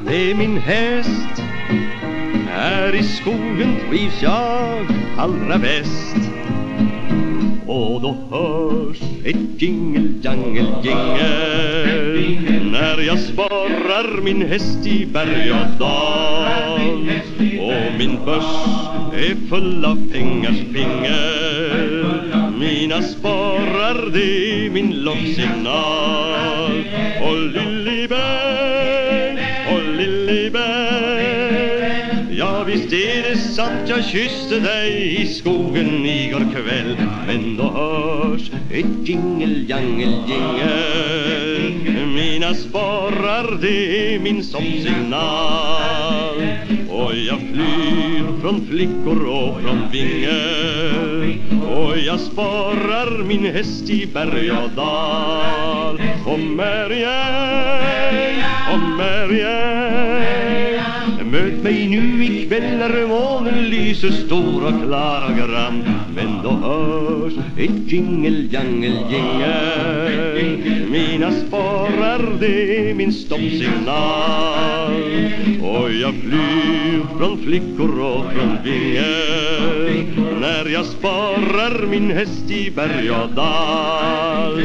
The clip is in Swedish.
Det är min häst. Här i skogen trivs jag allra bäst. Och då hörs ett jingel, jangel, jingel När jag sparar min häst i berg och dal. Och min börs är full av pengars pingel Mina sparar, det min locksignal Och Lillibell, och Lillibell Ja visst är det sant, jag kysste dig i skogen igår kväll. Men då hörs ett jingel, jangel, jingel. Mina sporrar, det är min soppsignal. Och jag flyr från flickor och från vingel. Och jag sparar min häst i berg och dal. Kommer Mary-Ann, och Möt mig nu ikväll när månen lyser stor och klar och grann. Men då hörs ett jingel, jangel, jingel. Mina sporrar, det är min stoppsignal. Och jag flyr från flickor och från vingel. När jag sparar min häst i berg och dal.